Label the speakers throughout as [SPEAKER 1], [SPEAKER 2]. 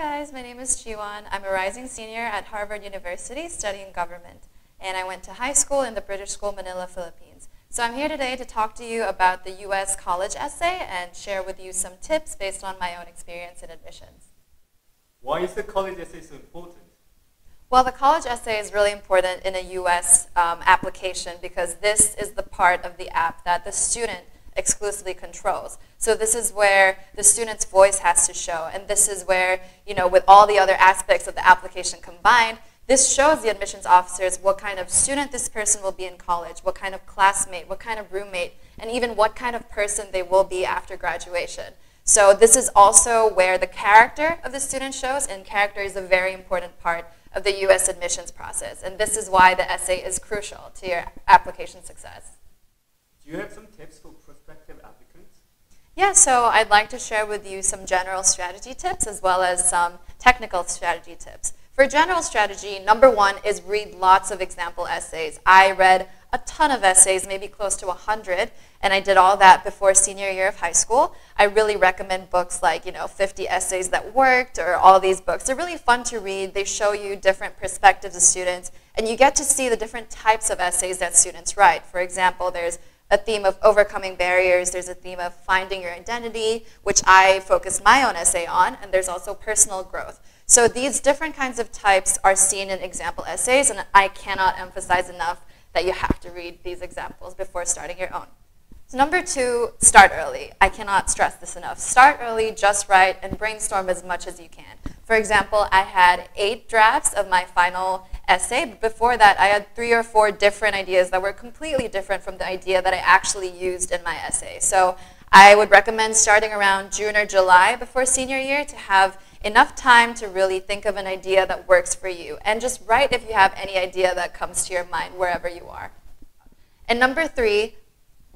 [SPEAKER 1] guys, my name is Jiwon. I'm a rising senior at Harvard University studying government. And I went to high school in the British School Manila, Philippines. So I'm here today to talk to you about the U.S. college essay and share with you some tips based on my own experience in admissions.
[SPEAKER 2] Why is the college essay so important?
[SPEAKER 1] Well, the college essay is really important in a U.S. Um, application because this is the part of the app that the student exclusively controls. So this is where the student's voice has to show, and this is where, you know, with all the other aspects of the application combined, this shows the admissions officers what kind of student this person will be in college, what kind of classmate, what kind of roommate, and even what kind of person they will be after graduation. So this is also where the character of the student shows, and character is a very important part of the U.S. admissions process. And this is why the essay is crucial to your application success.
[SPEAKER 2] Do you have some tips for?
[SPEAKER 1] Yeah, so I'd like to share with you some general strategy tips as well as some technical strategy tips. For general strategy, number one is read lots of example essays. I read a ton of essays, maybe close to 100, and I did all that before senior year of high school. I really recommend books like, you know, 50 Essays That Worked or all these books. They're really fun to read. They show you different perspectives of students, and you get to see the different types of essays that students write. For example, there's a theme of overcoming barriers. There's a theme of finding your identity, which I focus my own essay on, and there's also personal growth. So these different kinds of types are seen in example essays, and I cannot emphasize enough that you have to read these examples before starting your own. So number two, start early. I cannot stress this enough. Start early, just write, and brainstorm as much as you can. For example, I had eight drafts of my final essay, but before that I had three or four different ideas that were completely different from the idea that I actually used in my essay. So I would recommend starting around June or July before senior year to have enough time to really think of an idea that works for you. And just write if you have any idea that comes to your mind wherever you are. And number three,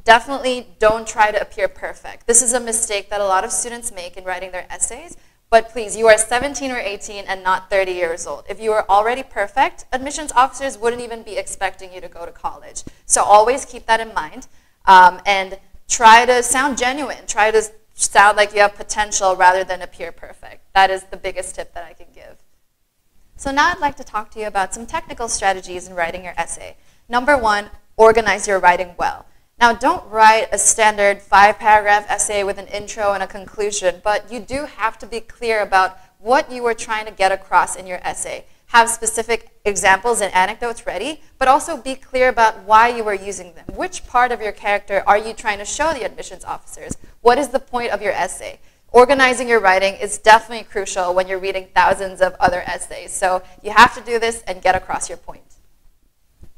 [SPEAKER 1] definitely don't try to appear perfect. This is a mistake that a lot of students make in writing their essays. But please, you are 17 or 18 and not 30 years old. If you are already perfect, admissions officers wouldn't even be expecting you to go to college. So always keep that in mind. Um, and try to sound genuine. Try to sound like you have potential rather than appear perfect. That is the biggest tip that I can give. So now I'd like to talk to you about some technical strategies in writing your essay. Number one, organize your writing well. Now don't write a standard five paragraph essay with an intro and a conclusion, but you do have to be clear about what you are trying to get across in your essay. Have specific examples and anecdotes ready, but also be clear about why you are using them. Which part of your character are you trying to show the admissions officers? What is the point of your essay? Organizing your writing is definitely crucial when you're reading thousands of other essays. So you have to do this and get across your point.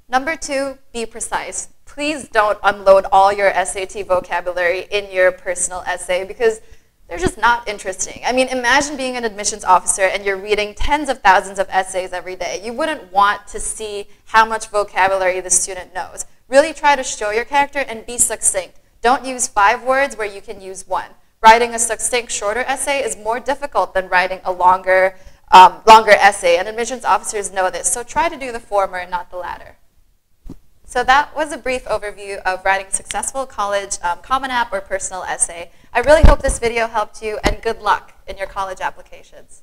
[SPEAKER 1] Number two, be precise. Please don't unload all your SAT vocabulary in your personal essay because they're just not interesting. I mean, imagine being an admissions officer and you're reading tens of thousands of essays every day. You wouldn't want to see how much vocabulary the student knows. Really try to show your character and be succinct. Don't use five words where you can use one. Writing a succinct, shorter essay is more difficult than writing a longer, um, longer essay, and admissions officers know this. So try to do the former and not the latter. So that was a brief overview of writing a successful college um, Common App or personal essay. I really hope this video helped you and good luck in your college applications.